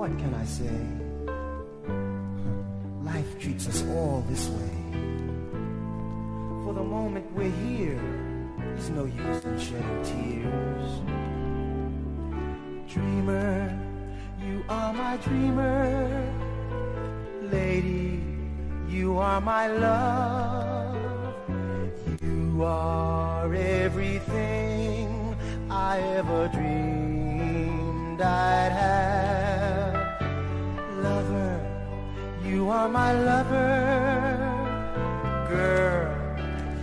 What can I say? Life treats us all this way. For the moment we're here, there's no use in shedding tears. Dreamer, you are my dreamer. Lady, you are my love. You are everything I ever dreamed I'd have. Are my lover. Girl,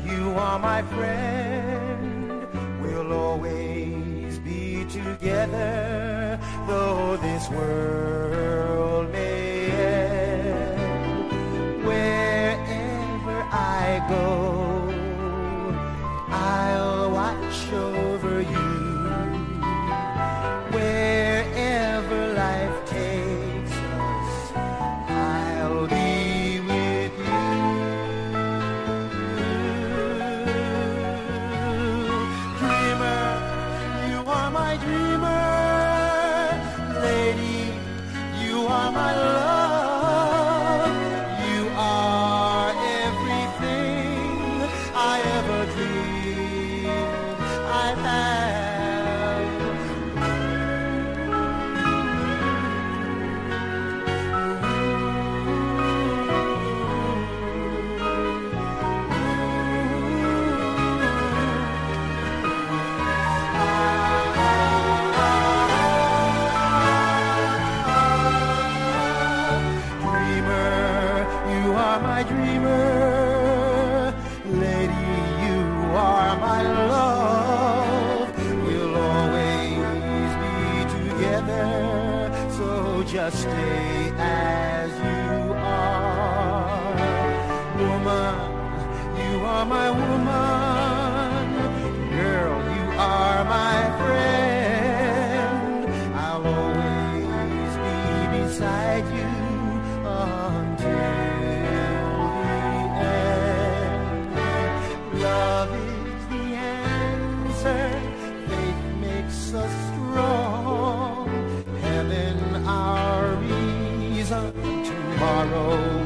you are my friend. We'll always be together, though this world may end. Wherever I go, you dreamer. Lady, you are my love. We'll always be together. So just stay as you are. Woman, you are my woman. Girl, you are my friend. I'll always be beside you until Tomorrow